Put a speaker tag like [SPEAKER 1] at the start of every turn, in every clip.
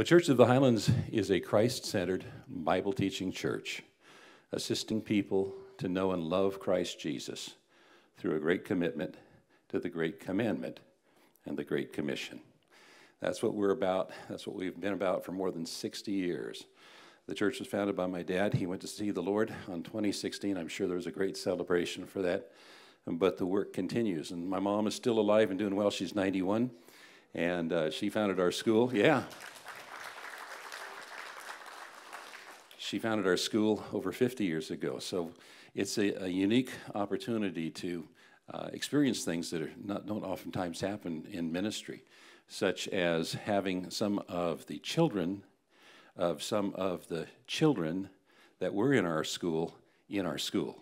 [SPEAKER 1] Well, Church of the Highlands is a Christ centered, Bible teaching church, assisting people to know and love Christ Jesus through a great commitment to the Great Commandment and the Great Commission. That's what we're about. That's what we've been about for more than 60 years. The church was founded by my dad. He went to see the Lord on 2016. I'm sure there was a great celebration for that. But the work continues. And my mom is still alive and doing well. She's 91. And uh, she founded our school. Yeah. She founded our school over 50 years ago. So it's a, a unique opportunity to uh, experience things that are not, don't oftentimes happen in ministry, such as having some of the children of some of the children that were in our school in our school.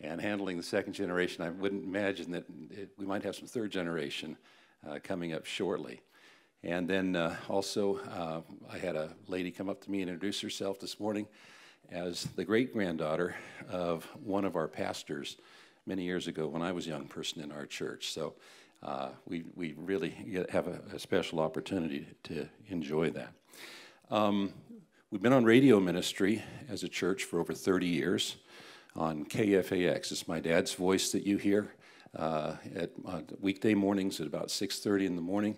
[SPEAKER 1] And handling the second generation, I wouldn't imagine that it, we might have some third generation uh, coming up shortly. And then uh, also, uh, I had a lady come up to me and introduce herself this morning as the great granddaughter of one of our pastors many years ago when I was a young person in our church. So uh, we, we really have a, a, special opportunity to enjoy that. Um, we've been on radio ministry as a church for over 30 years on KFAX. It's my dad's voice that you hear uh, at weekday mornings at about 6.30 in the morning.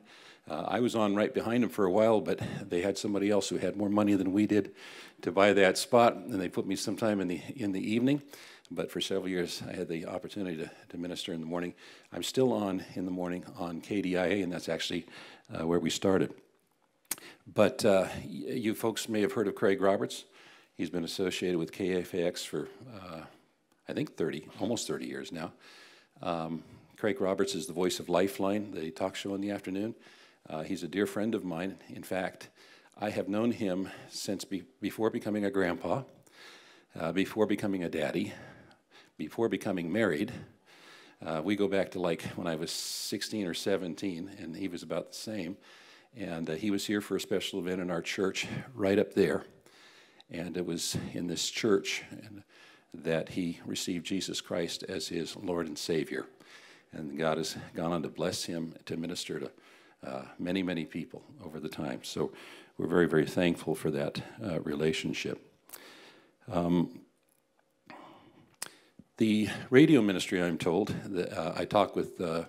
[SPEAKER 1] Uh, I was on right behind him for a while, but they had somebody else who had more money than we did to buy that spot, and they put me sometime in the, in the evening. But for several years, I had the opportunity to, to minister in the morning. I'm still on in the morning on KDIA, and that's actually uh, where we started. But uh, you folks may have heard of Craig Roberts. He's been associated with KFAX for, uh, I think, 30, almost 30 years now. Um, Craig Roberts is the voice of Lifeline, the talk show in the afternoon. Uh, he's a dear friend of mine. In fact, I have known him since be before becoming a grandpa, uh, before becoming a daddy, before becoming married. Uh, we go back to like when I was 16 or 17, and he was about the same. And uh, he was here for a special event in our church right up there. And it was in this church that he received Jesus Christ as his Lord and Savior. And God has gone on to bless him to minister to uh, many, many people over the time. So we're very, very thankful for that uh, relationship. Um, the radio ministry, I'm told, that, uh, I talked with uh,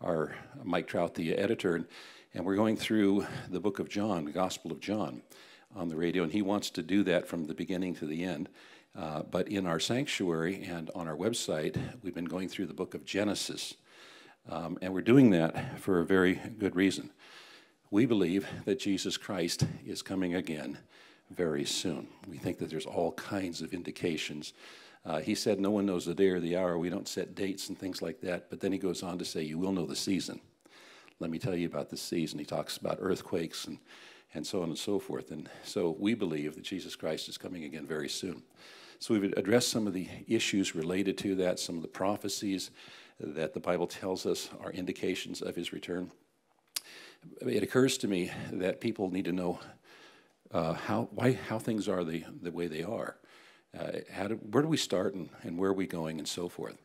[SPEAKER 1] our Mike Trout, the editor, and, and we're going through the book of John, the Gospel of John, on the radio, and he wants to do that from the beginning to the end. Uh, but in our sanctuary and on our website, we've been going through the book of Genesis. Um, and we're doing that for a very good reason. We believe that Jesus Christ is coming again very soon. We think that there's all kinds of indications. Uh, he said, No one knows the day or the hour. We don't set dates and things like that. But then he goes on to say, You will know the season. Let me tell you about the season. He talks about earthquakes and, and so on and so forth. And so we believe that Jesus Christ is coming again very soon. So we've addressed some of the issues related to that, some of the prophecies that the Bible tells us are indications of his return. It occurs to me that people need to know uh, how, why, how things are the, the way they are. Uh, how do, where do we start and, and where are we going and so forth.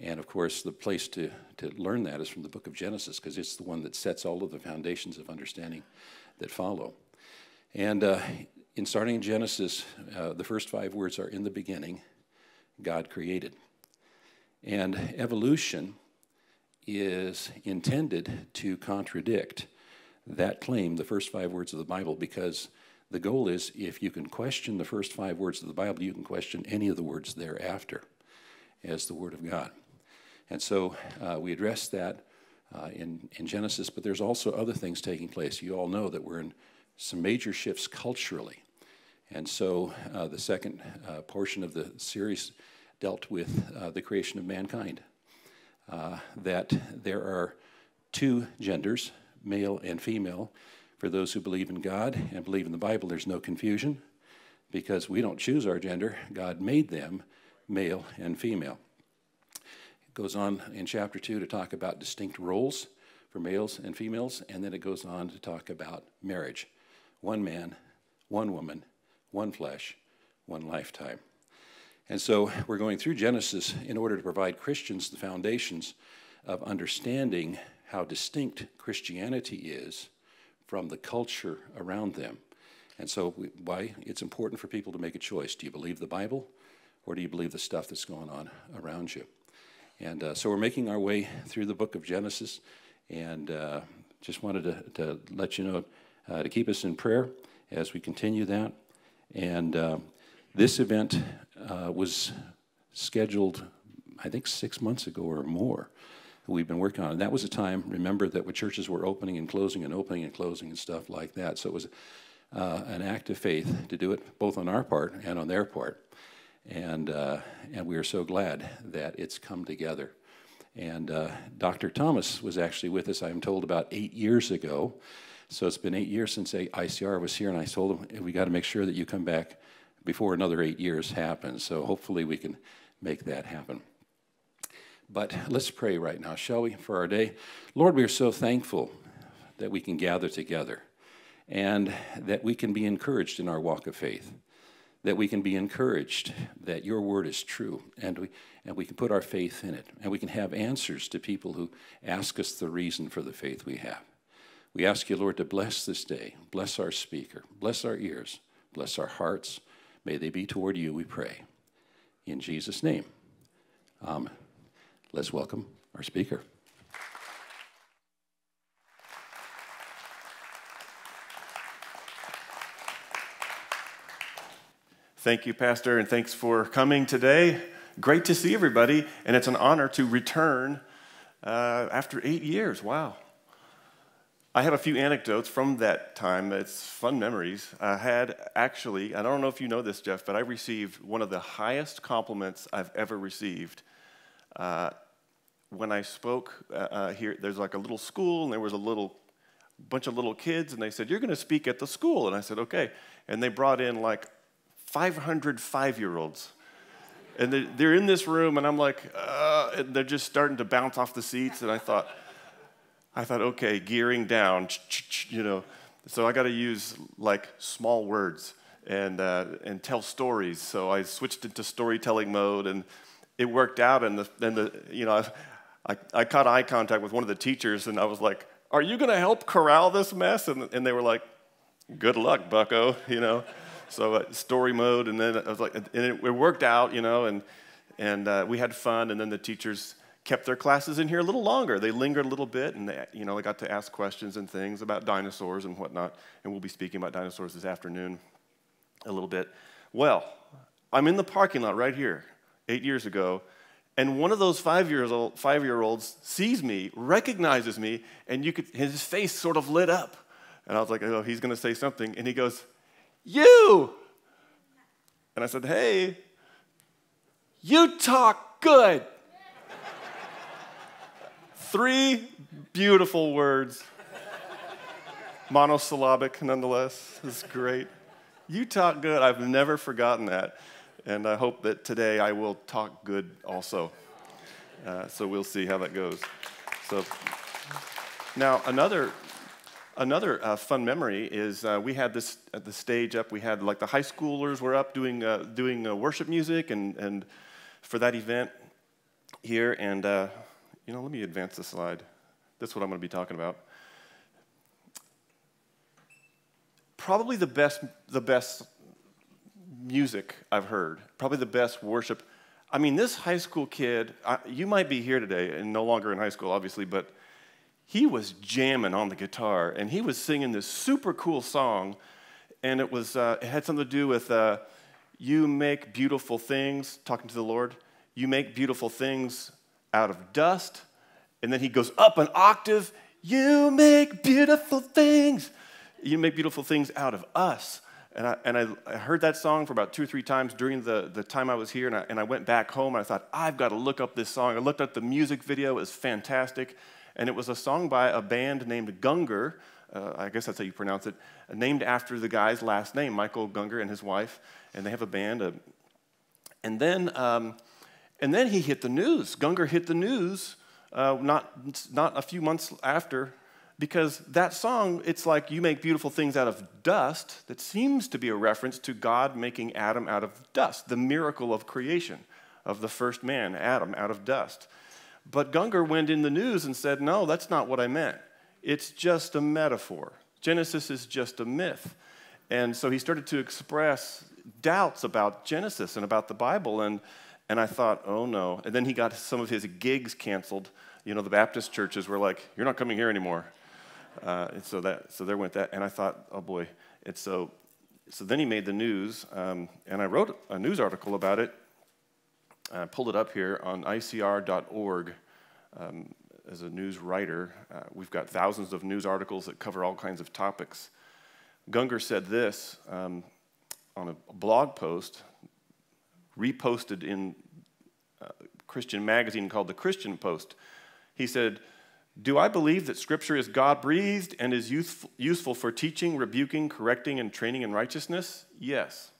[SPEAKER 1] And of course, the place to, to learn that is from the book of Genesis because it's the one that sets all of the foundations of understanding that follow. And uh, in starting in Genesis, uh, the first five words are in the beginning, God created. And evolution is intended to contradict that claim, the first five words of the Bible, because the goal is if you can question the first five words of the Bible, you can question any of the words thereafter as the Word of God. And so uh, we address that uh, in, in Genesis, but there's also other things taking place. You all know that we're in some major shifts culturally. And so uh, the second uh, portion of the series dealt with uh, the creation of mankind. Uh, that there are two genders, male and female. For those who believe in God and believe in the Bible, there's no confusion because we don't choose our gender. God made them male and female. It goes on in chapter 2 to talk about distinct roles for males and females, and then it goes on to talk about marriage one man, one woman, one flesh, one lifetime. And so we're going through Genesis in order to provide Christians the foundations of understanding how distinct Christianity is from the culture around them. And so, we, why? It's important for people to make a choice. Do you believe the Bible or do you believe the stuff that's going on around you? And uh, so, we're making our way through the book of Genesis and uh, just wanted to, to, let you know uh, to keep us in prayer as we continue that. And uh, this event uh, was scheduled, I think, six months ago or more. We've been working on it. that was a time, remember, that when churches were opening and closing and opening and closing and stuff like that. So it was uh, an act of faith to do it both on our part and on their part. And, uh, and we are so glad that it's come together. And uh, Dr. Thomas was actually with us, I'm told, about eight years ago. So it's been eight years since ICR was here, and I told them we got to make sure that you come back before another eight years happens. So hopefully we can make that happen. But let's pray right now, shall we, for our day? Lord, we are so thankful that we can gather together and that we can be encouraged in our walk of faith, that we can be encouraged that your word is true and we, and we can put our faith in it and we can have answers to people who ask us the reason for the faith we have. We ask you, Lord, to bless this day, bless our speaker, bless our ears, bless our hearts. May they be toward you, we pray. In Jesus' name, amen. Let's welcome our speaker.
[SPEAKER 2] Thank you, Pastor, and thanks for coming today. Great to see everybody, and it's an honor to return uh, after eight years. Wow. I have a few anecdotes from that time. It's fun memories. I had actually, I don't know if you know this, Jeff, but I received one of the highest compliments I've ever received uh, when I spoke uh, uh, here, there's like a little school, and there was a little bunch of little kids, and they said, You're going to speak at the school. And I said, Okay. And they brought in like 500 five year olds. And they're in this room, and I'm like, uh, and they're just starting to bounce off the seats. And I thought, I thought, okay, gearing down, you know. So I got to use like small words and, uh, and tell stories. So I switched into storytelling mode, and it worked out. And the, and the you know, I, I caught eye contact with one of the teachers, and I was like, Are you going to help corral this mess? And, and they were like, Good luck, bucko, you know. so uh, story mode, and then I was like, and it, it worked out, you know, and, and uh, we had fun, and then the teachers kept their classes in here a little longer. They lingered a little bit, and they, you know, they got to ask questions and things about dinosaurs and whatnot. And we'll be speaking about dinosaurs this afternoon a little bit. Well, I'm in the parking lot right here, eight years ago, and one of those five years old, five year olds sees me, recognizes me, and you could his face sort of lit up. And I was like, oh, he's going to say something, and he goes, "You." And I said, "Hey, you talk good." Three beautiful words, monosyllabic nonetheless. This is great. You talk good. I've never forgotten that and I hope that today I will talk good also. Uh, so we'll see how that goes. So now another another uh, fun memory is uh, we had this at the stage up. We had like the high schoolers were up doing uh, doing uh, worship music and and for that event here. And uh, you know, let me advance the slide. That's what I'm going to be talking about. Probably the best the best music I've heard, probably the best worship. I mean, this high school kid, I, you might be here today and no longer in high school, obviously, but he was jamming on the guitar and he was singing this super cool song. And it, was, uh, it had something to do with uh, you make beautiful things, talking to the Lord. You make beautiful things out of dust. And then he goes up an octave. You make beautiful things. You make beautiful things out of us. And, I, and I, I, heard that song for about two or three times during the, the time I was here, and I, and I went back home and I thought, I've got to look up this song. I looked up the music video, it was fantastic. And it was a song by a band named Gungor, uh, I guess that's how you pronounce it, named after the guy's last name, Michael Gungor and his wife. And they have a band. Uh, and, then, um, and then he hit the news. Gungor hit the news uh, not, not a few months after because that song, it's like you make beautiful things out of dust, that seems to be a reference to God making Adam out of dust, the miracle of creation of the first man, Adam, out of dust. But Gungor went in the news and said, No, that's not what I meant. It's just a metaphor. Genesis is just a myth. And so he started to express doubts about Genesis and about the Bible. And, and I thought, oh no. And then he got some of his gigs canceled. You know, the Baptist churches were like, you're not coming here anymore. Uh, and so, that, so there went that. And I thought, oh boy. And so, so then he made the news. Um, and I wrote a news article about it. I pulled it up here on icr.org. Um, as a news writer, uh, we've got thousands of news articles that cover all kinds of topics. Gungor said this um, on a blog post, reposted in a Christian magazine called The Christian Post. He said, Do I believe that Scripture is God breathed and is useful, useful for teaching, rebuking, correcting, and training in righteousness? Yes.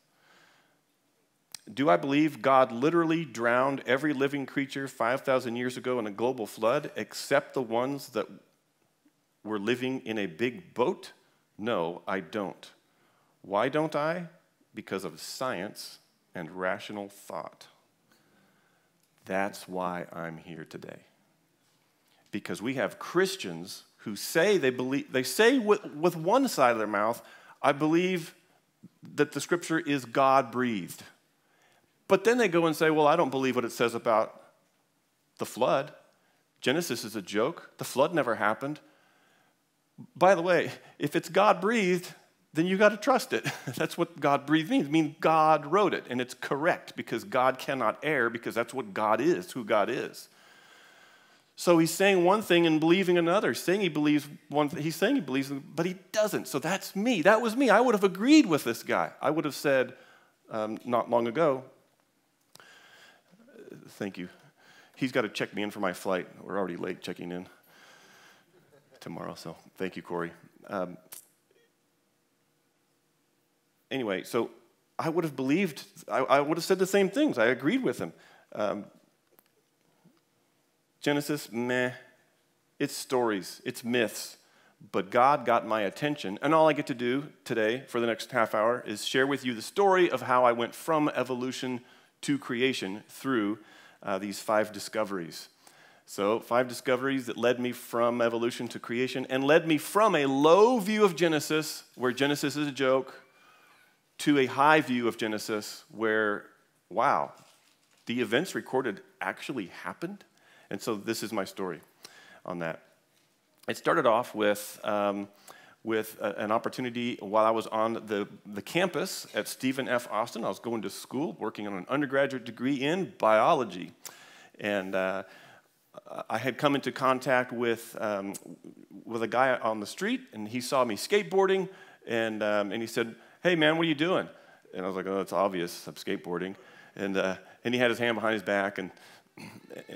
[SPEAKER 2] Do I believe God literally drowned every living creature 5,000 years ago in a global flood except the ones that were living in a big boat? No, I don't. Why don't I? Because of science and rational thought. That's why I'm here today. Because we have Christians who say they believe, they say with, with one side of their mouth, I believe that the scripture is God breathed. But then they go and say, well, I don't believe what it says about the flood. Genesis is a joke. The flood never happened. By the way, if it's God breathed, then you got to trust it. that's what God breathed means. It means God wrote it, and it's correct because God cannot err because that's what God is, who God is. So he's saying one thing and believing another. He's saying he believes one. He's saying he believes, but he doesn't. So that's me. That was me. I would have agreed with this guy. I would have said, um, not long ago, thank you. He's got to check me in for my flight. We're already late checking in tomorrow, so thank you, Corey. Um, anyway, so I would have believed, I, I, would have said the same things. I agreed with him. Um, Genesis, meh. It's stories, it's myths. But God got my attention, and all I get to do today for the next half hour is share with you the story of how I went from evolution to creation through uh, these five discoveries. So, five discoveries that led me from evolution to creation and led me from a low view of Genesis, where Genesis is a joke, to a high view of Genesis, where, wow, the events recorded actually happened. And so, this is my story on that. It started off with. Um, with a, an opportunity while I was on the, the campus at Stephen F. Austin. I was going to school, working on an undergraduate degree in biology. And uh, I had come into contact with, um, with a guy on the street, and he saw me skateboarding, and, um, and he said, Hey, man, what are you doing? And I was like, Oh, it's obvious, I'm skateboarding. And, uh, and he had his hand behind his back, and,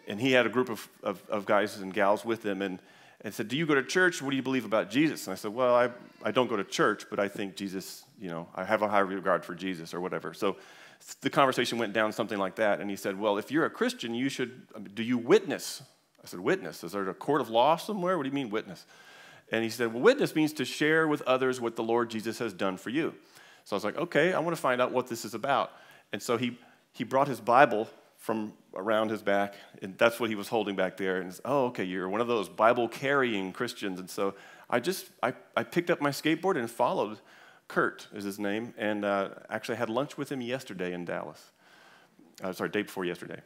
[SPEAKER 2] and he had a group of, of, of guys and gals with him. And, and said, Do you go to church? What do you believe about Jesus? And I said, Well, I, I don't go to church, but I think Jesus, you know, I have a high regard for Jesus or whatever. So the conversation went down something like that. And he said, Well, if you're a Christian, you should, do you witness? I said, Witness? Is there a court of law somewhere? What do you mean, witness? And he said, Well, witness means to share with others what the Lord Jesus has done for you. So I was like, Okay, I want to find out what this is about. And so he, he brought his Bible from around his back, and that's what he was holding back there. And oh, okay, you're one of those Bible carrying Christians. And so I just I, I picked up my skateboard and followed. Kurt is his name, and uh, actually had lunch with him yesterday in Dallas. Uh, sorry, day before yesterday.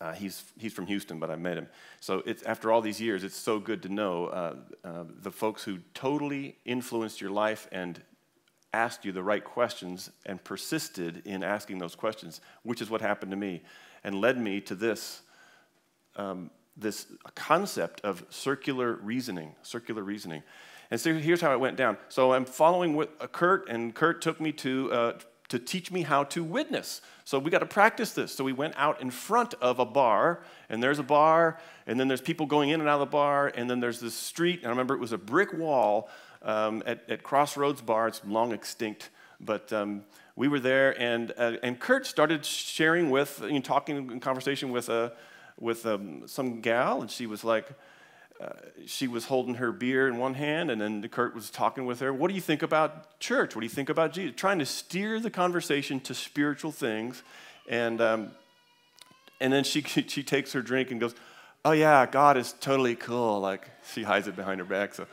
[SPEAKER 2] Uh, he's, he's from Houston, but I met him. So it's, after all these years, it's so good to know uh, uh, the folks who totally influenced your life and asked you the right questions and persisted in asking those questions, which is what happened to me and led me to this, um, this concept of circular reasoning, circular reasoning. And so here's how it went down. So I'm following with uh, Kurt, and Kurt took me to, uh, to teach me how to witness. So we got to practice this. So we went out in front of a bar, and there's a bar, and then there's people going in and out of the bar, and then there's this street, and I remember it was a brick wall um, at, at, Crossroads Bar. It's long extinct, but um, we were there, and, uh, and Kurt started sharing with, you know, talking in conversation with, a, with um, some gal, and she was like, uh, she was holding her beer in one hand, and then Kurt was talking with her. What do you think about church? What do you think about Jesus? Trying to steer the conversation to spiritual things. And, um, and then she, she takes her drink and goes, Oh, yeah, God is totally cool. Like, she hides it behind her back. So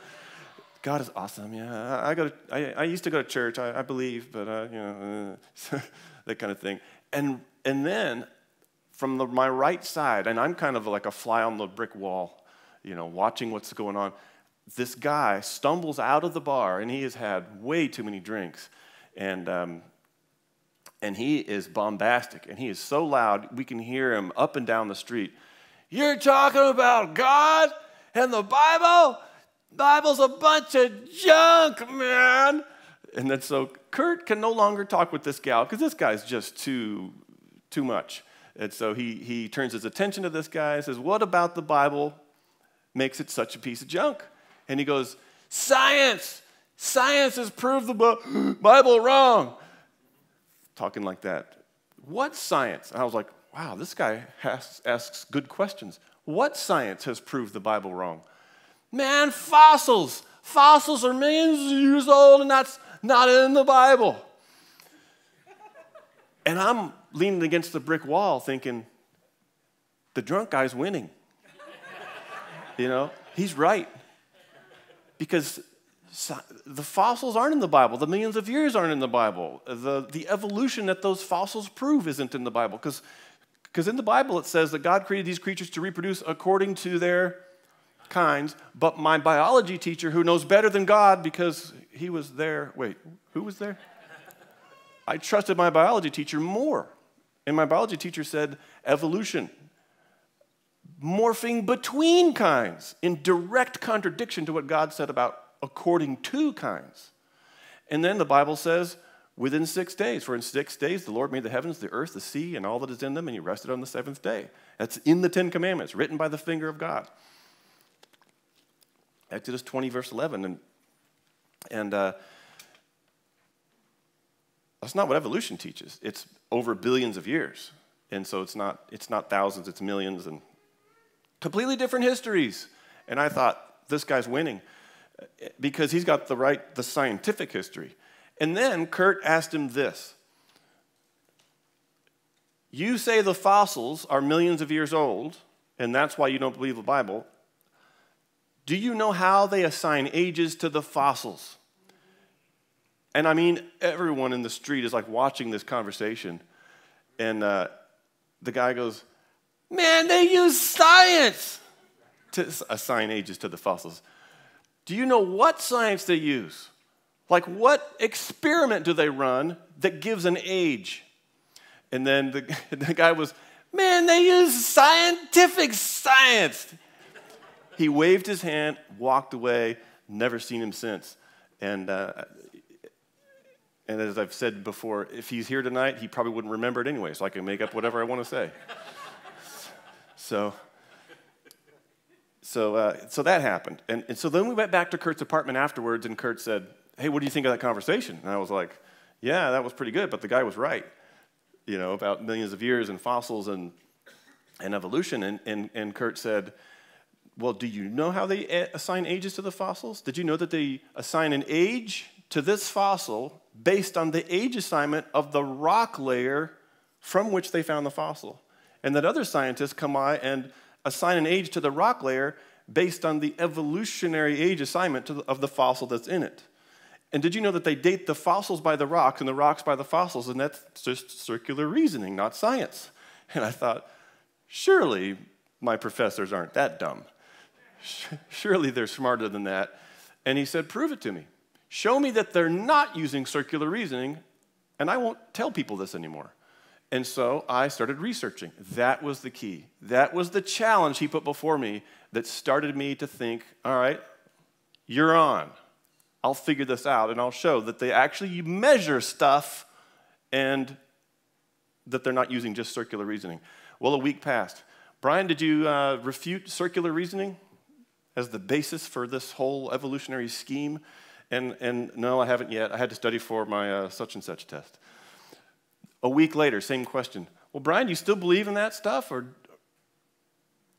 [SPEAKER 2] God is awesome. Yeah, I, go. To, I, I used to go to church. I, I believe, but uh, you know, uh, that kind of thing. And and then from the, my right side, and I'm kind of like a fly on the brick wall, you know, watching what's going on. This guy stumbles out of the bar, and he has had way too many drinks, and um, and he is bombastic, and he is so loud we can hear him up and down the street. You're talking about God and the Bible? Bible's a bunch of junk, man. And then so Kurt can no longer talk with this gal because this guy's just too, too much. And so he, he turns his attention to this guy and says, What about the Bible makes it such a piece of junk? And he goes, Science! Science has proved the Bible wrong. Talking like that. What science? And I was like, wow, this guy has, asks good questions. What science has proved the Bible wrong? Man, fossils. Fossils are millions of years old, and that's not in the Bible. And I'm leaning against the brick wall thinking, the drunk guy's winning. you know, he's right. Because the fossils aren't in the Bible. The millions of years aren't in the Bible. The, the evolution that those fossils prove isn't in the Bible. Because in the Bible it says that God created these creatures to reproduce according to their kinds, but my biology teacher, who knows better than God because he was there, wait, who was there? I trusted my biology teacher more. And my biology teacher said evolution, morphing between kinds, in direct contradiction to what God said about according to kinds. And then the Bible says, within six days. For in six days the Lord made the heavens, the earth, the sea, and all that is in them, and he rested on the seventh day. That's in the Ten Commandments, written by the finger of God. Exodus 20, verse 11. And, and uh, that's not what evolution teaches. It's over billions of years. And so it's not, it's not thousands, it's millions and completely different histories. And I thought, this guy's winning because he's got the right, the scientific history. And then Kurt asked him this You say the fossils are millions of years old, and that's why you don't believe the Bible. Do you know how they assign ages to the fossils? And I mean, everyone in the street is like watching this conversation. And uh, the guy goes, Man, they use science to assign ages to the fossils. Do you know what science they use? Like, what experiment do they run that gives an age? And then the, the guy was, Man, they use scientific science he waved his hand, walked away, never seen him since. And, uh, and as I've said before, if he's here tonight, he probably wouldn't remember it anyway, so I can make up whatever I want to say. so, so, uh, so that happened. And, and so then we went back to Kurt's apartment afterwards, and Kurt said, Hey, what do you think of that conversation? And I was like, Yeah, that was pretty good, but the guy was right, you know, about millions of years and fossils and, and evolution. And, and, and Kurt said, well, do you know how they assign ages to the fossils? Did you know that they assign an age to this fossil based on the age assignment of the rock layer from which they found the fossil? And that other scientists come by and assign an age to the rock layer based on the evolutionary age assignment the, of the fossil that's in it. And did you know that they date the fossils by the rocks and the rocks by the fossils? And that's just circular reasoning, not science. And I thought, surely my professors aren't that dumb. Surely they're smarter than that. And he said, Prove it to me. Show me that they're not using circular reasoning, and I won't tell people this anymore. And so I started researching. That was the key. That was the challenge he put before me that started me to think, all right, you're on. I'll figure this out and I'll show that they actually measure stuff and that they're not using just circular reasoning. Well, a week passed. Brian, did you uh, refute circular reasoning? As the basis for this whole evolutionary scheme? And, and no, I haven't yet. I had to study for my uh, such and such test. A week later, same question. Well, Brian, do you still believe in that stuff? Or,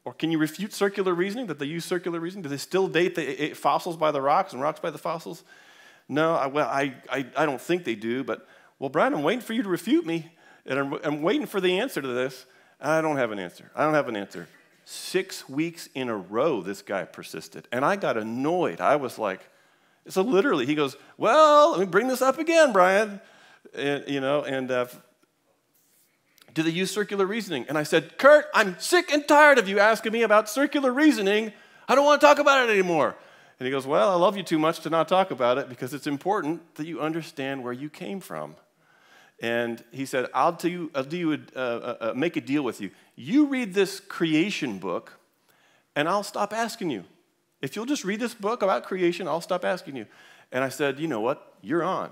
[SPEAKER 2] or can you refute circular reasoning, that they use circular reasoning? Do they still date the fossils by the rocks and rocks by the fossils? No, I, well, I, I, I don't think they do, but, well, Brian, I'm waiting for you to refute me, and I'm, I'm waiting for the answer to this. I don't have an answer. I don't have an answer. Six weeks in a row, this guy persisted. And I got annoyed. I was like, So literally, he goes, Well, let me bring this up again, Brian. And, you know, and uh, do they use circular reasoning? And I said, Kurt, I'm sick and tired of you asking me about circular reasoning. I don't want to talk about it anymore. And he goes, Well, I love you too much to not talk about it because it's important that you understand where you came from. And he said, I'll, do you, I'll do you a, make a deal with you. You read this creation book, and I'll stop asking you. If you'll just read this book about creation, I'll stop asking you. And I said, You know what? You're on.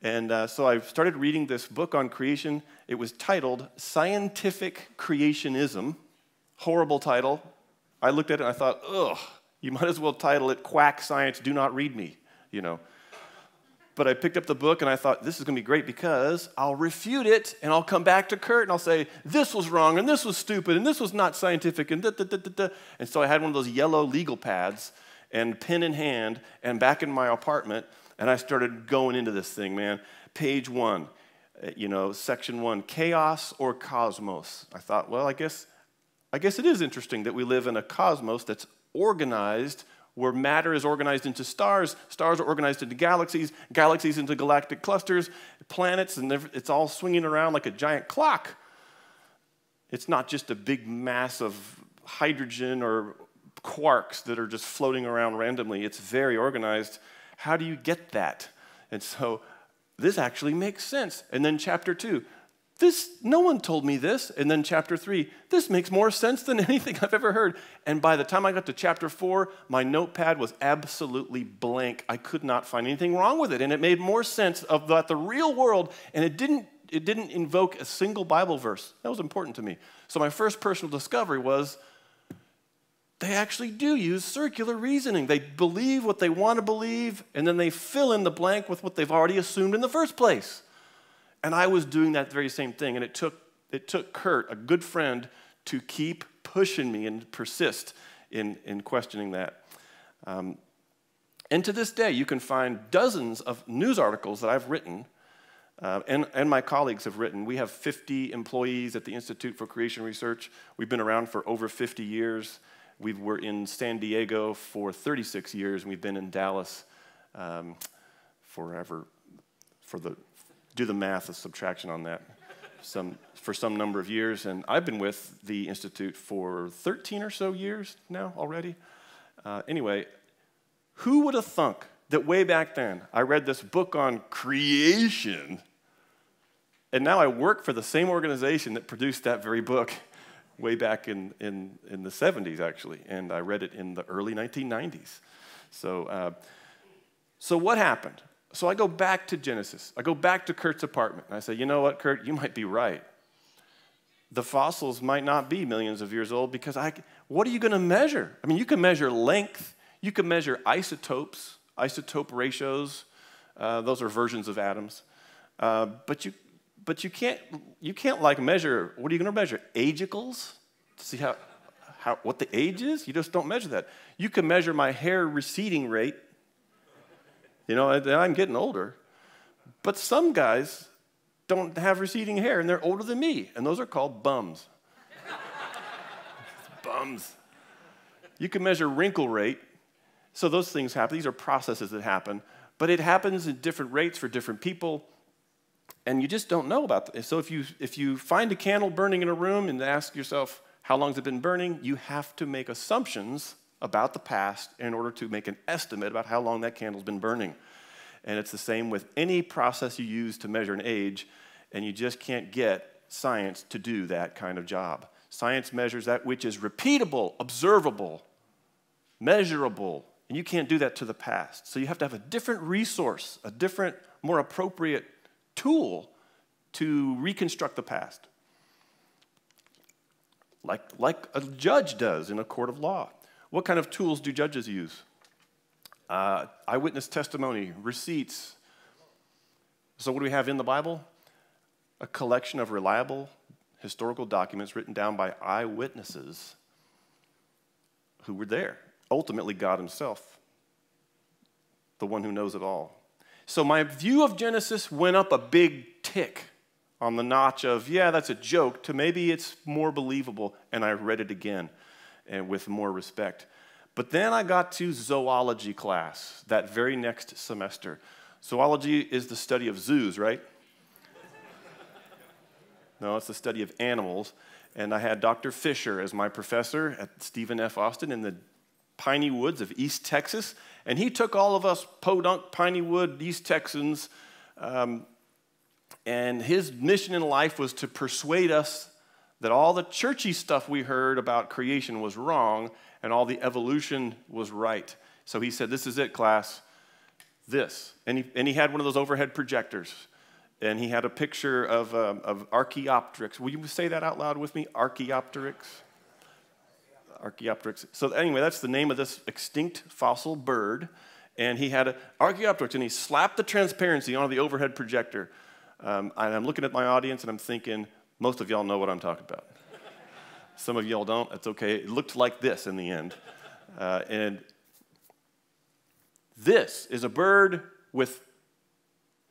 [SPEAKER 2] And uh, so I started reading this book on creation. It was titled Scientific Creationism. Horrible title. I looked at it and I thought, ugh, you might as well title it Quack Science, Do Not Read Me, you know. But I picked up the book and I thought, this is going to be great because I'll refute it and I'll come back to Kurt and I'll say, this was wrong and this was stupid and this was not scientific and da da da da da. And so I had one of those yellow legal pads and pen in hand and back in my apartment and I started going into this thing, man. Page one, uh, you know, section one, chaos or cosmos. I thought, well, I guess, I guess it is interesting that we live in a cosmos that's organized where matter is organized into stars, stars are organized into galaxies, galaxies into galactic clusters, planets, and it's all swinging around like a giant clock. It's not just a big mass of hydrogen or quarks that are just floating around randomly. It's very organized. How do you get that? And so this actually makes sense. And then chapter two, this, no one told me this. And then chapter three, this makes more sense than anything I've ever heard. And by the time I got to chapter four, my notepad was absolutely blank. I could not find anything wrong with it. And it made more sense of the, the real world. And it didn't, it didn't invoke a single Bible verse. That was important to me. So my first personal discovery was they actually do use circular reasoning. They believe what they want to believe, and then they fill in the blank with what they've already assumed in the first place. And I was doing that very same thing. And it took, it took Kurt, a good friend, to keep pushing me and persist in, in questioning that. Um, and to this day, you can find dozens of news articles that I've written uh, and, and my colleagues have written. We have 50 employees at the Institute for Creation Research. We've been around for over 50 years. We were in San Diego for 36 years, and we've been in Dallas um, forever for the do the math, the subtraction on that, some, for some number of years. And I've been with the Institute for 13 or so years now already. Uh, anyway, who would have thunk that way back then I read this book on creation, and now I work for the same organization that produced that very book way back in, in, in the 70s, actually, and I read it in the early 1990s. So, uh, so what happened? So I go back to Genesis. I go back to Kurt's apartment and I say, you know what, Kurt, you might be right. The fossils might not be millions of years old because I, what are you going to measure? I mean, you can measure length, you can measure isotopes, isotope ratios. Uh, those are versions of atoms. Uh, but you, but you can't, you can't like measure, what are you going to measure? Agicles? To see how, how, what the age is? You just don't measure that. You can measure my hair receding rate you know, I'm getting older. But some guys don't have receding hair and they're older than me, and those are called bums. bums. You can measure wrinkle rate. So those things happen. These are processes that happen, but it happens at different rates for different people, and you just don't know about it. So if you if you find a candle burning in a room and ask yourself how long has it been burning, you have to make assumptions about the past in order to make an estimate about how long that candle's been burning. And it's the same with any process you use to measure an age, and you just can't get science to do that kind of job. Science measures that which is repeatable, observable, measurable, and you can't do that to the past. So you have to have a different resource, a different, more appropriate tool to reconstruct the past. Like, like a judge does in a court of law. What kind of tools do judges use? Uh, eyewitness testimony, receipts. So, what do we have in the Bible? A collection of reliable historical documents written down by eyewitnesses who were there. Ultimately, God Himself, the one who knows it all. So, my view of Genesis went up a big tick on the notch of, yeah, that's a joke, to maybe it's more believable. And I read it again and with more respect. But then I got to zoology class that very next semester. Zoology is the study of zoos, right? no, it's the study of animals. And I had Dr. Fisher as my professor at Stephen F. Austin in the piney woods of East Texas. And he took all of us podunk, piney wood, East Texans, um, and his mission in life was to persuade us that all the churchy stuff we heard about creation was wrong and all the evolution was right. So he said, This is it, class. This. And he, and he had one of those overhead projectors. And he had a picture of, uh, of Archaeopteryx. Will you say that out loud with me? Archaeopteryx? Archaeopteryx. So, anyway, that's the name of this extinct fossil bird. And he had an Archaeopteryx, and he slapped the transparency onto the overhead projector. Um, and I'm looking at my audience, and I'm thinking, most of y'all know what I'm talking about. Some of y'all don't. It's okay. It looked like this in the end. Uh, and this is a bird with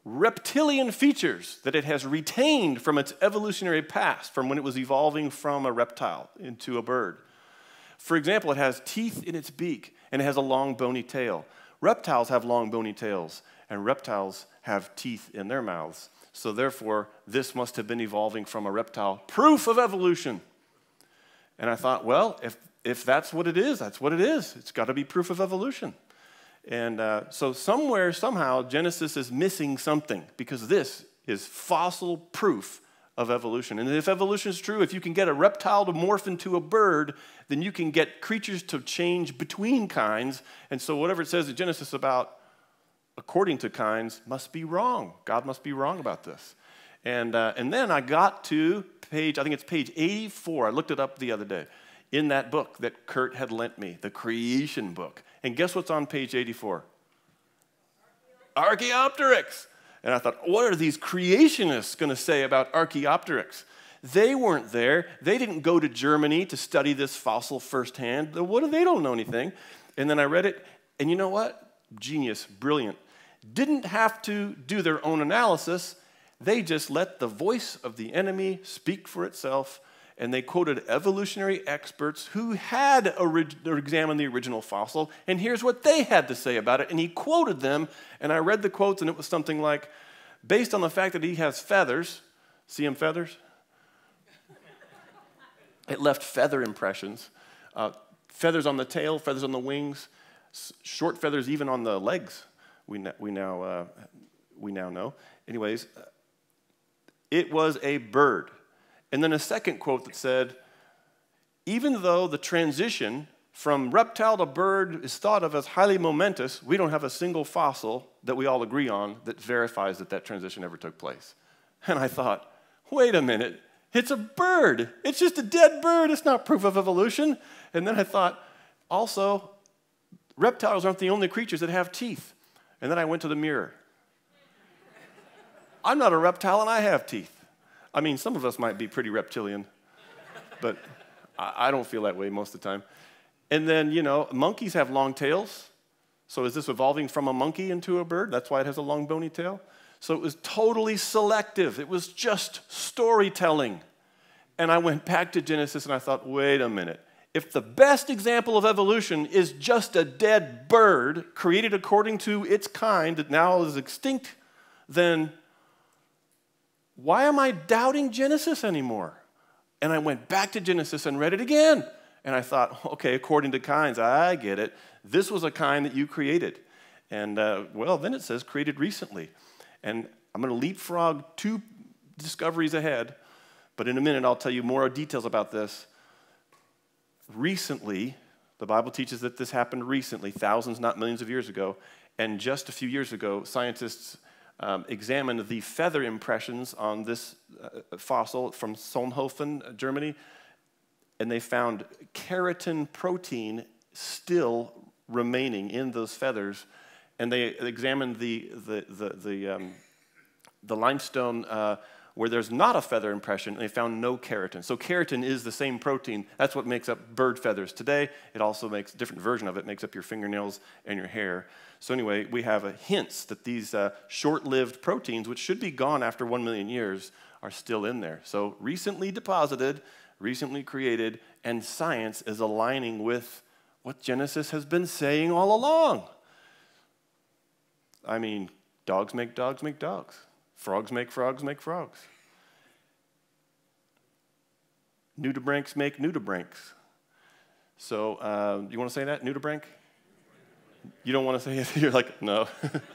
[SPEAKER 2] reptilian features that it has retained from its evolutionary past, from when it was evolving from a reptile into a bird. For example, it has teeth in its beak and it has a long bony tail. Reptiles have long bony tails, and reptiles have teeth in their mouths. So, therefore, this must have been evolving from a reptile. Proof of evolution. And I thought, well, if, if that's what it is, that's what it is. It's got to be proof of evolution. And uh, so, somewhere, somehow, Genesis is missing something because this is fossil proof of evolution. And if evolution is true, if you can get a reptile to morph into a bird, then you can get creatures to change between kinds. And so, whatever it says in Genesis about according to kinds must be wrong. God must be wrong about this. And, uh, and then I got to page, I think it's page 84. I looked it up the other day in that book that Kurt had lent me, the creation book. And guess what's on page 84? Archaeopteryx. And I thought, what are these creationists going to say about Archaeopteryx? They weren't there. They didn't go to Germany to study this fossil firsthand. What do they don't know anything? And then I read it, and you know what? Genius, brilliant didn't have to do their own analysis. They just let the voice of the enemy speak for itself, and they quoted evolutionary experts who had examined the original fossil, and here's what they had to say about it. And he quoted them, and I read the quotes, and it was something like, based on the fact that he has feathers, see him feathers? it left feather impressions. Uh, feathers on the tail, feathers on the wings, short feathers even on the legs we, we, now, uh, we now know. Anyways, it was a bird. And then a second quote that said, even though the transition from reptile to bird is thought of as highly momentous, we don't have a single fossil that we all agree on that verifies that that transition ever took place. And I thought, wait a minute, it's a bird. It's just a dead bird. It's not proof of evolution. And then I thought, also, reptiles aren't the only creatures that have teeth. And then I went to the mirror. I'm not a reptile and I have teeth. I mean, some of us might be pretty reptilian, but I don't feel that way most of the time. And then, you know, monkeys have long tails. So is this evolving from a monkey into a bird? That's why it has a long bony tail. So it was totally selective. It was just storytelling. And I went back to Genesis and I thought, wait a minute if the best example of evolution is just a dead bird created according to its kind that now is extinct, then why am I doubting Genesis anymore? And I went back to Genesis and read it again. And I thought, okay, according to kinds, I get it. This was a kind that you created. And uh, well, then it says created recently. And I'm going to leapfrog two discoveries ahead, but in a minute I'll tell you more details about this recently, the Bible teaches that this happened recently, thousands, not millions of years ago. And just a few years ago, scientists um, examined the feather impressions on this uh, fossil from Solnhofen, Germany, and they found keratin protein still remaining in those feathers. And they examined the, the, the, the, um, the limestone. Uh, where there's not a feather impression, they found no keratin. So keratin is the same protein. That's what makes up bird feathers today. It also makes a different version of it, makes up your fingernails and your hair. So anyway, we have a hints that these uh, short-lived proteins, which should be gone after one million years, are still in there. So recently deposited, recently created, and science is aligning with what Genesis has been saying all along. I mean, dogs make dogs make dogs, frogs make frogs make frogs. Nudibranchs make nudibranchs. So, uh, you want to say that, nudibranch? You don't want to say it? You're like, no.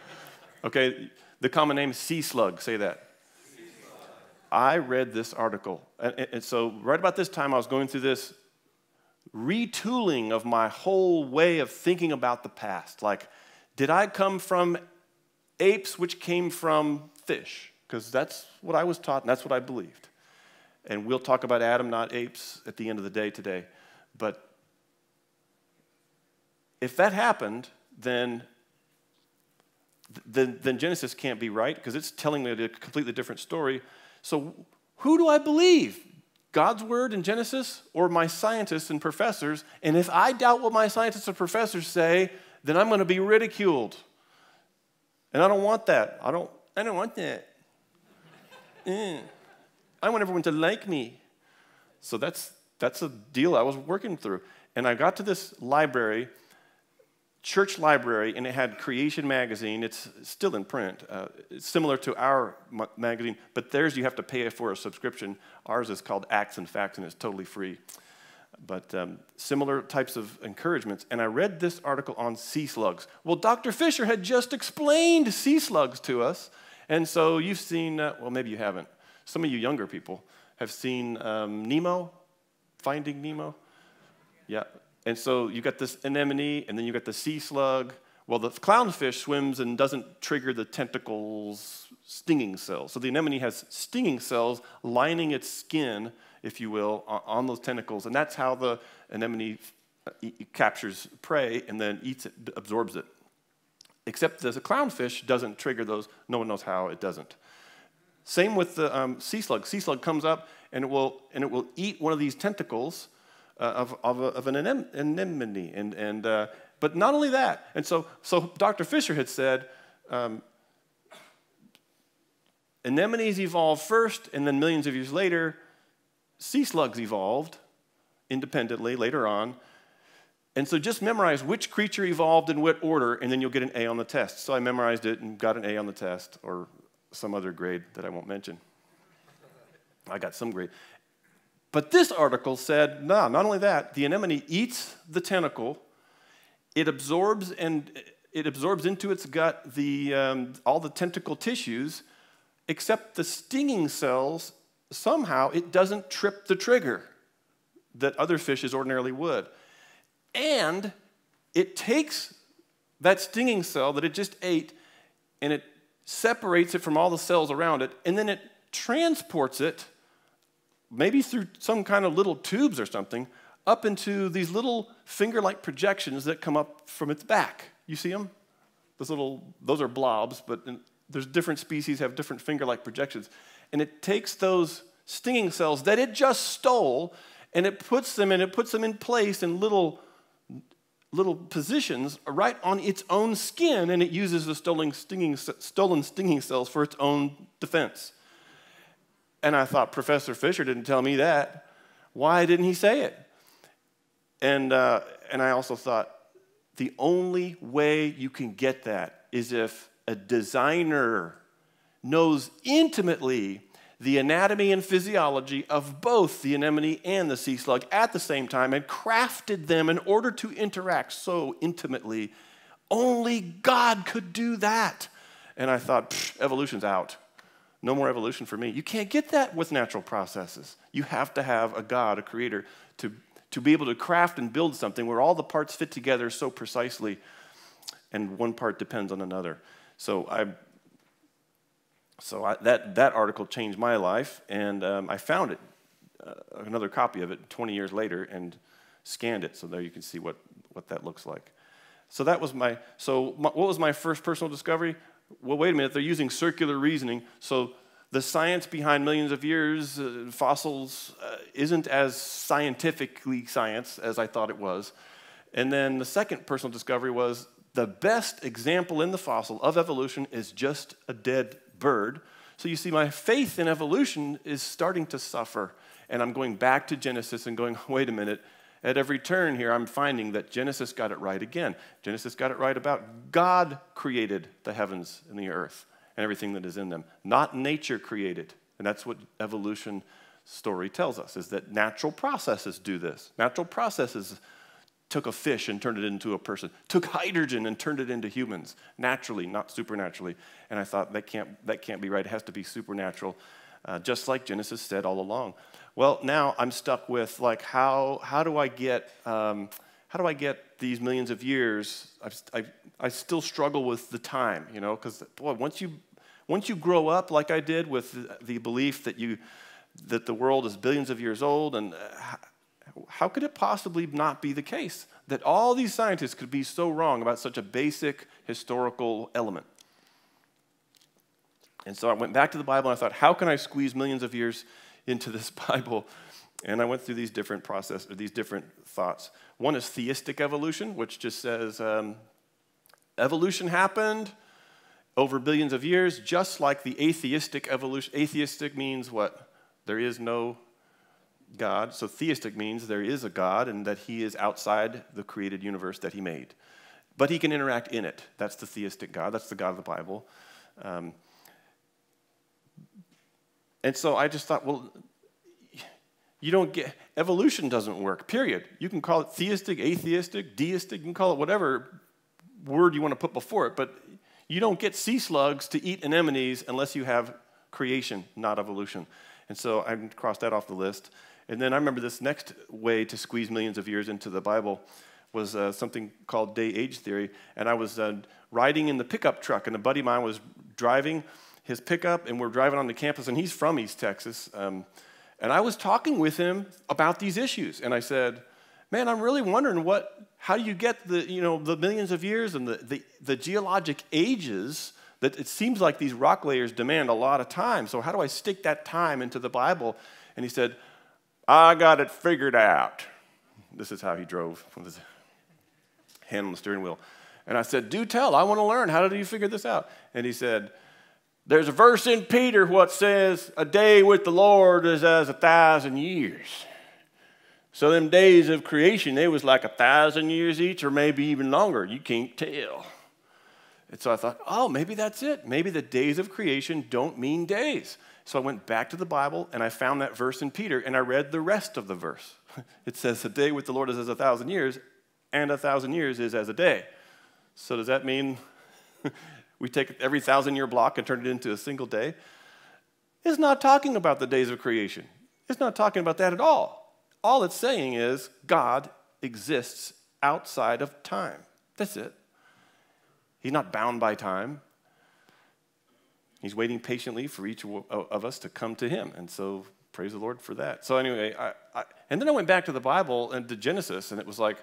[SPEAKER 2] okay, the common name is sea slug. Say that. I read this article. And, and so, right about this time, I was going through this retooling of my whole way of thinking about the past. Like, did I come from apes, which came from fish? Because that's what I was taught and that's what I believed. And we'll talk about Adam, not apes, at the end of the day today. But if that happened, then, then, then Genesis can't be right because it's telling me a completely different story. So, who do I believe? God's word in Genesis or my scientists and professors? And if I doubt what my scientists and professors say, then I'm going to be ridiculed. And I don't want that. I don't, I don't want that. Mm. I want everyone to like me. So that's, that's a deal I was working through. And I got to this library church library, and it had Creation Magazine. It's still in print. Uh, it's similar to our magazine, but theirs you have to pay for a subscription. Ours is called Acts and Facts, and it's totally free. But um, similar types of encouragements. And I read this article on sea slugs. Well, Dr. Fisher had just explained sea slugs to us. And so you've seen, uh, well, maybe you haven't. Some of you younger people have seen um, Nemo, Finding Nemo. Yeah, and so you got this anemone, and then you got the sea slug. Well, the clownfish swims and doesn't trigger the tentacles stinging cells. So the anemone has stinging cells lining its skin, if you will, on those tentacles. And that's how the anemone uh, captures prey and then eats it, absorbs it. Except the clownfish doesn't trigger those. No one knows how it doesn't. Same with the um, sea slug. Sea slug comes up and it will, and it will eat one of these tentacles uh, of, of, a, of, an anemone. And, and, uh, but not only that, and so, so Dr. Fisher had said, um, anemones evolved first, and then millions of years later, sea slugs evolved independently later on. And so just memorize which creature evolved in what order, and then you'll get an A on the test. So I memorized it and got an A on the test, or some other grade that I won't mention. I got some grade. But this article said, no, not only that, the anemone eats the tentacle, it absorbs and it absorbs into its gut the, um, all the tentacle tissues, except the stinging cells, somehow it doesn't trip the trigger that other fishes ordinarily would. And it takes that stinging cell that it just ate and it separates it from all the cells around it, and then it transports it maybe through some kind of little tubes or something, up into these little finger like projections that come up from its back. You see them? Those little, those are blobs, but there's different species have different finger like projections. And it takes those stinging cells that it just stole and it puts them and it puts them in place in little little positions right on its own skin and it uses the stolen stinging, stolen stinging cells for its own defense and I thought, Professor Fisher didn't tell me that. Why didn't he say it? And, uh, and I also thought, the only way you can get that is if a designer knows intimately the anatomy and physiology of both the anemone and the sea slug at the same time and crafted them in order to interact so intimately. Only God could do that. And I thought, evolution's out. No more evolution for me. You can't get that with natural processes. You have to have a God, a creator, to, to be able to craft and build something where all the parts fit together so precisely and one part depends on another. So I, so I, that, that article changed my life, and um, I found it, uh, another copy of it 20 years later, and scanned it. So there you can see what, what that looks like. So that was my, so my, what was my first personal discovery? well, wait a minute, they're using circular reasoning. So the science behind millions of years, uh, fossils, uh, isn't as scientifically science as I thought it was. And then the second personal discovery was the best example in the fossil of evolution is just a dead bird. So you see, my faith in evolution is starting to suffer. And I'm going back to Genesis and going, wait a minute, At every turn here, I'm finding that Genesis got it right again. Genesis got it right about God created the heavens and the earth and everything that is in them, not nature created. And that's what evolution story tells us is that natural processes do this. Natural processes took a fish and turned it into a person, took hydrogen and turned it into humans, naturally, not supernaturally. And I thought that can't, that can't be right. It has to be supernatural, uh, just like Genesis said all along. Well, now I'm stuck with like how, how do I get um, how do I get these millions of years? I, I, I still struggle with the time, you know, because boy, once you once you grow up like I did with the, the belief that you that the world is billions of years old, and uh, how could it possibly not be the case that all these scientists could be so wrong about such a basic historical element? And so I went back to the Bible and I thought, how can I squeeze millions of years into this Bible? And I went through these different process, or these different thoughts. One is theistic evolution, which just says um, evolution happened over billions of years, just like the atheistic evolution. Atheistic means what? There is no God. So theistic means there is a God and that he is outside the created universe that he made. But he can interact in it. That's the theistic God. That's the God of the Bible. Um, and so I just thought, well, you don't get, evolution doesn't work, period. You can call it theistic, atheistic, deistic, you can call it whatever word you want to put before it, but you don't get sea slugs to eat anemones unless you have creation, not evolution. And so I crossed that off the list. And then I remember this next way to squeeze millions of years into the Bible was uh, something called day age theory. And I was uh, riding in the pickup truck, and a buddy of mine was driving his pickup, and we're driving on the campus, and he's from East Texas. Um, and I was talking with him about these issues, and I said, "Man, I'm really wondering what, how do you get the, you know, the millions of years and the, the, the geologic ages that it seems like these rock layers demand a lot of time. So, how do I stick that time into the Bible? And he said, I got it figured out. This is how he drove with his hand on the steering wheel. And I said, Do tell, I want to learn. How did you figure this out? And he said, There's a verse in Peter what says, A day with the Lord is as a thousand years. So them days of creation, they was like a thousand years each, or maybe even longer. You can't tell. And so I thought, oh, maybe that's it. Maybe the days of creation don't mean days. So I went back to the Bible and I found that verse in Peter and I read the rest of the verse. It says, A day with the Lord is as a thousand years, and a thousand years is as a day. So does that mean we take every thousand year block and turn it into a single day? It's not talking about the days of creation. It's not talking about that at all. All it's saying is God exists outside of time. That's it. He's not bound by time. He's waiting patiently for each of us to come to him. And so praise the Lord for that. So, anyway, I, I, and then I went back to the Bible and to Genesis, and it was like,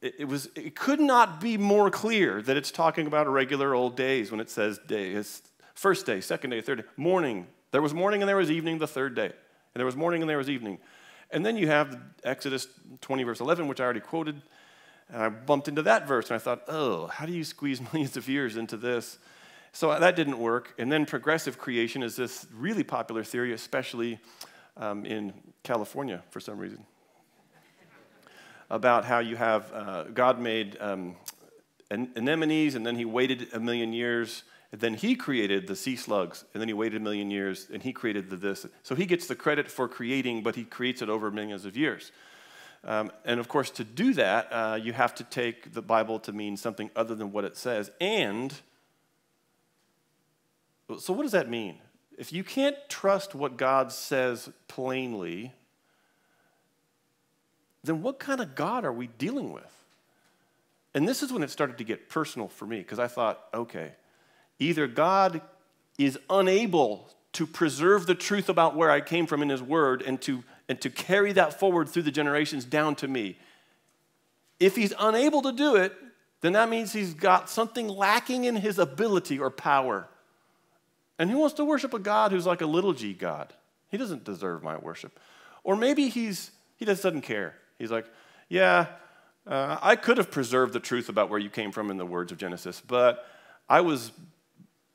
[SPEAKER 2] it, it, was, it could not be more clear that it's talking about regular old days when it says day. It's first day, second day, third day, morning. There was morning and there was evening the third day. And there was morning and there was evening. And then you have Exodus 20, verse 11, which I already quoted. And I bumped into that verse and I thought, oh, how do you squeeze millions of years into this? So that didn't work. And then progressive creation is this really popular theory, especially um, in California for some reason, about how you have uh, God made um, anemones and then he waited a million years. And then he created the sea slugs, and then he waited a million years, and he created the this. So he gets the credit for creating, but he creates it over millions of years. Um, and of course, to do that, uh, you have to take the Bible to mean something other than what it says. And so, what does that mean? If you can't trust what God says plainly, then what kind of God are we dealing with? And this is when it started to get personal for me because I thought, okay, either God is unable to preserve the truth about where I came from in His Word and to and to carry that forward through the generations down to me. If he's unable to do it, then that means he's got something lacking in his ability or power. And who wants to worship a God who's like a little g God. He doesn't deserve my worship. Or maybe he's, he just doesn't care. He's like, yeah, uh, I could have preserved the truth about where you came from in the words of Genesis, but I was,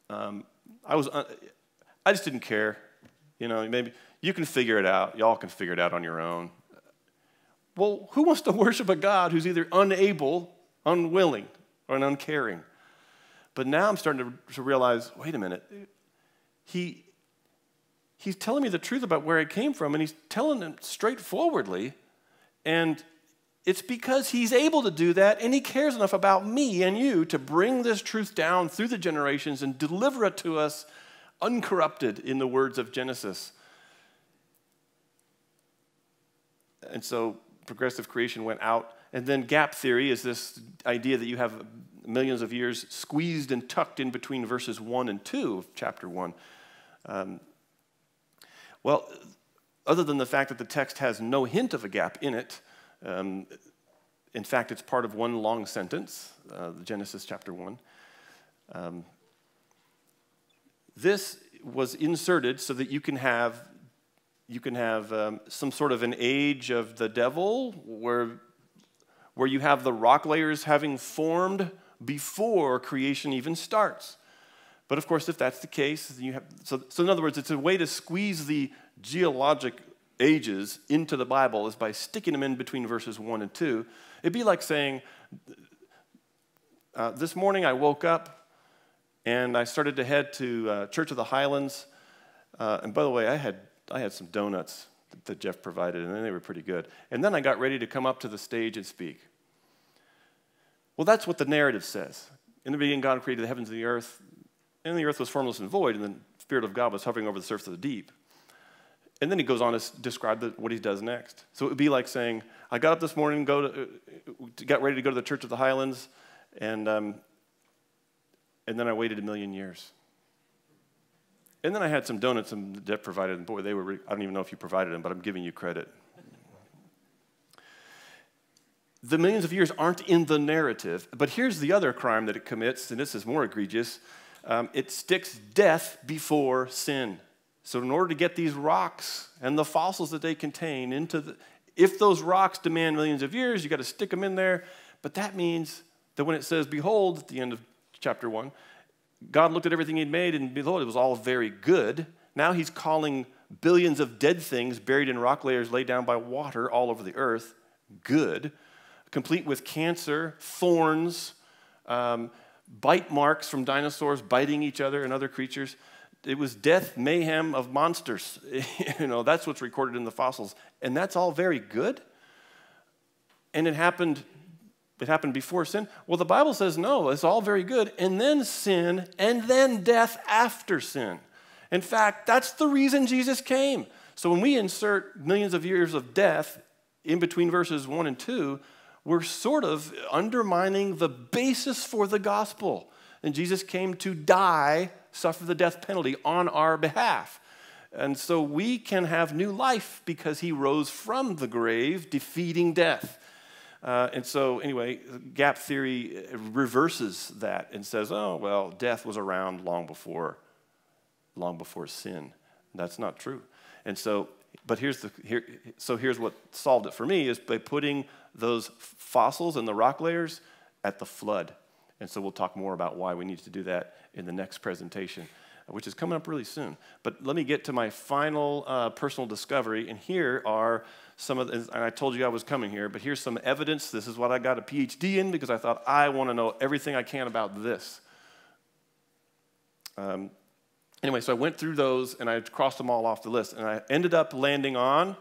[SPEAKER 2] um, I was, uh, I just didn't care. You know, maybe you can figure it out. Y'all can figure it out on your own. Well, who wants to worship a God who's either unable, unwilling, or uncaring? But now I'm starting to, to realize wait a minute. He, he's telling me the truth about where it came from, and he's telling it straightforwardly. And it's because he's able to do that, and he cares enough about me and you to bring this truth down through the generations and deliver it to us uncorrupted, in the words of Genesis. And so progressive creation went out. And then gap theory is this idea that you have millions of years squeezed and tucked in between verses 1 and 2 of chapter 1. Um, well, other than the fact that the text has no hint of a gap in it, um, in fact, it's part of one long sentence, uh, Genesis chapter 1. Um, this was inserted so that you can have you can have um, some sort of an age of the devil where, where you have the rock layers having formed before creation even starts. But of course, if that's the case, you have, so, so in other words, it's a way to squeeze the geologic ages into the Bible is by sticking them in between verses 1 and 2. It'd be like saying, uh, This morning I woke up and I started to head to uh, Church of the Highlands. Uh, and by the way, I had, I had some donuts that Jeff provided, and they were pretty good. And then I got ready to come up to the stage and speak. Well, that's what the narrative says. In the beginning, God created the heavens and the earth and the earth was formless and void, and the Spirit of God was hovering over the surface of the deep. And then he goes on to describe the, what he does next. So it would be like saying, I got up this morning, go to, uh, got ready to go to the Church of the Highlands, and, um, and then I waited a million years. And then I had some donuts and Deb provided, and boy, they were, I don't even know if you provided them, but I'm giving you credit. The millions of years aren't in the narrative, but here's the other crime that it commits, and this is more egregious um, it sticks death before sin. So, in order to get these rocks and the fossils that they contain into the, if those rocks demand millions of years, you got to stick them in there. But that means that when it says, Behold, at the end of chapter 1, God looked at everything He'd made, and behold, it was all very good. Now He's calling billions of dead things buried in rock layers laid down by water all over the earth good, complete with cancer, thorns, um, bite marks from dinosaurs biting each other and other creatures. It was death, mayhem of monsters. you know, that's what's recorded in the fossils. And that's all very good. And it happened it happened before sin. Well, the Bible says no, it's all very good. And then sin, and then death after sin. In fact, that's the reason Jesus came. So when we insert millions of years of death in between verses 1 and 2, we're sort of undermining the basis for the gospel. And Jesus came to die, suffer the death penalty on our behalf. And so we can have new life because he rose from the grave, defeating death. Uh, and so, anyway, gap theory reverses that and says, oh, well, death was around long before, long before sin. That's not true. And so, but here's the, here, so here's what solved it for me is by putting those fossils and the rock layers at the flood. And so we'll talk more about why we need to do that in the next presentation, which is coming up really soon. But let me get to my final uh, personal discovery. And here are some of the, and I told you I was coming here, but here's some evidence. This is what I got a PhD in because I thought I want to know everything I can about this. Um, anyway, so I went through those and I crossed them all off the list. And I ended up landing on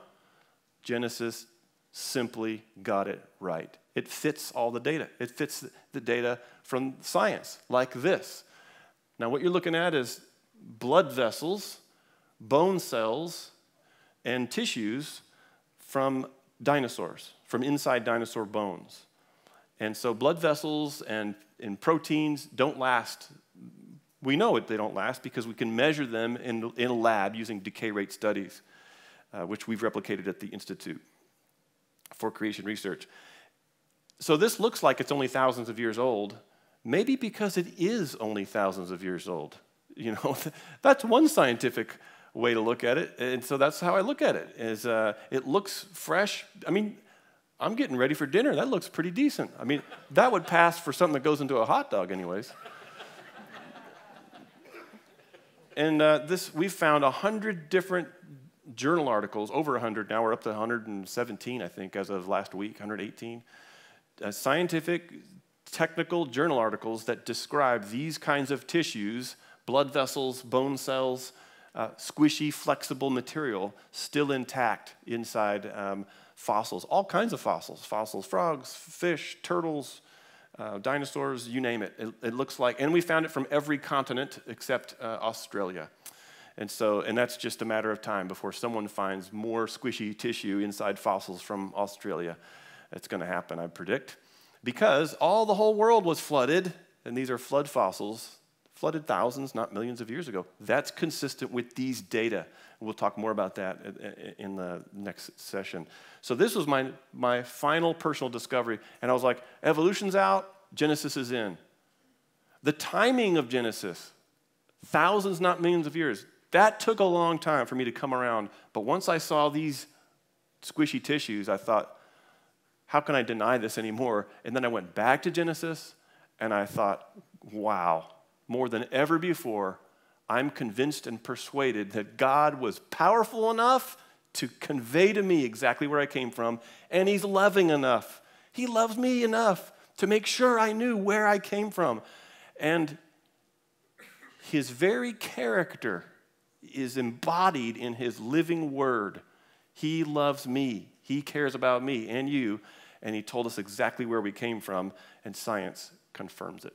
[SPEAKER 2] Genesis simply got it right. It fits all the data. It fits the data from science, like this. Now, what you're looking at is blood vessels, bone cells, and tissues from dinosaurs, from inside dinosaur bones. And so, blood vessels and, and proteins don't last. We know it, they don't last because we can measure them in, in a lab using decay rate studies, uh, which we've replicated at the Institute for creation research. So this looks like it's only thousands of years old, maybe because it is only thousands of years old. You know, that's one scientific way to look at it, and so that's how I look at it. Is uh, it looks fresh? I mean, I'm getting ready for dinner. That looks pretty decent. I mean, that would pass for something that goes into a hot dog, anyways. and uh, this, we've found a hundred different journal articles, over 100, now we're up to 117, I think, as of last week, 118. Uh, scientific, technical journal articles that describe these kinds of tissues, blood vessels, bone cells, uh, squishy, flexible material still intact inside um, fossils, all kinds of fossils fossils, frogs, fish, turtles, uh, dinosaurs, you name it. it. it. looks like, and we found it from every continent except uh, Australia. And so, and that's just a matter of time before someone finds more squishy tissue inside fossils from Australia. It's going to happen, I predict, because all the whole world was flooded, and these are flood fossils, flooded thousands, not millions of years ago. That's consistent with these data. We'll talk more about that in the next session. So this was my, my final personal discovery, and I was like, evolution's out, Genesis is in. The timing of Genesis, thousands, not millions of years, that took a long time for me to come around. But once I saw these squishy tissues, I thought, how can I deny this anymore? And then I went back to Genesis and I thought, wow, more than ever before, I'm convinced and persuaded that God was powerful enough to convey to me exactly where I came from, and He's loving enough. He loves me enough to make sure I knew where I came from. And His very character is embodied in His living word. He loves me, He cares about me and you, and He told us exactly where we came from, and science confirms it.